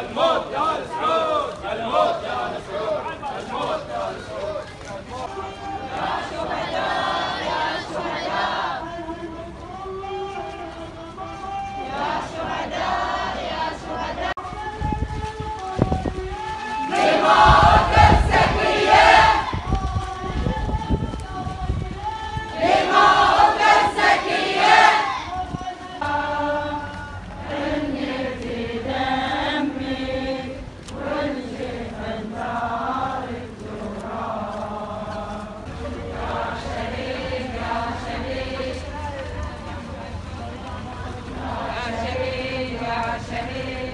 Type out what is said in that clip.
الموت يا اسرائيل family